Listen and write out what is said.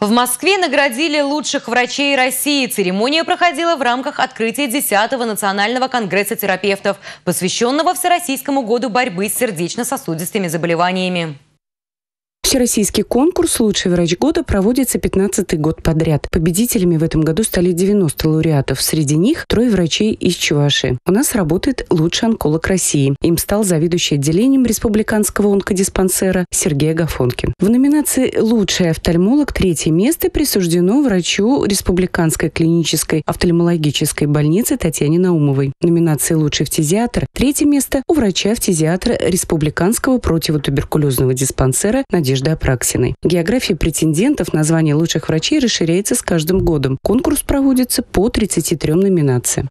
В Москве наградили лучших врачей России. Церемония проходила в рамках открытия 10-го национального конгресса терапевтов, посвященного Всероссийскому году борьбы с сердечно-сосудистыми заболеваниями. Всероссийский конкурс «Лучший врач года» проводится 15-й год подряд. Победителями в этом году стали 90 лауреатов. Среди них трое врачей из Чуваши. У нас работает лучший онколог России. Им стал заведующий отделением республиканского онкодиспансера Сергей Агафонкин. В номинации «Лучший офтальмолог» третье место присуждено врачу Республиканской клинической офтальмологической больницы Татьяне Наумовой. В номинации «Лучший фтизиатр» третье место у врача-фтизиатра Республиканского противотуберкулезного диспансера Надежды Надежды Апраксиной. География претендентов на звание лучших врачей расширяется с каждым годом. Конкурс проводится по 33 номинациям.